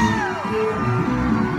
Woo!